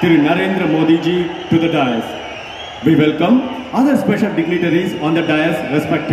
Thiru Narendra Modi ji to the dais. We welcome other special dignitaries on the dais respectively.